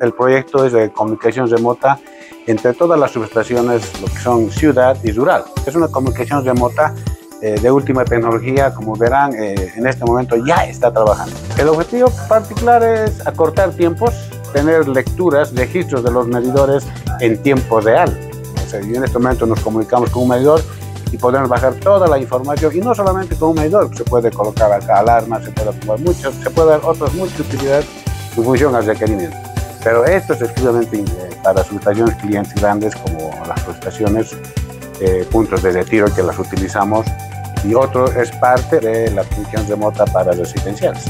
el proyecto es de comunicación remota entre todas las subestaciones, lo que son ciudad y rural. Es una comunicación remota eh, de última tecnología, como verán, eh, en este momento ya está trabajando. El objetivo particular es acortar tiempos, tener lecturas, registros de los medidores en tiempo real. O sea, en este momento nos comunicamos con un medidor y podemos bajar toda la información y no solamente con un medidor, se puede colocar acá alarmas, se puede poner muchos, se puede dar otras muchas utilidades en función al requerimiento. Pero esto es exclusivamente eh, para subestaciones clientes grandes como las subestaciones, puntos de retiro que las utilizamos y otro es parte de la atención remota para residenciales.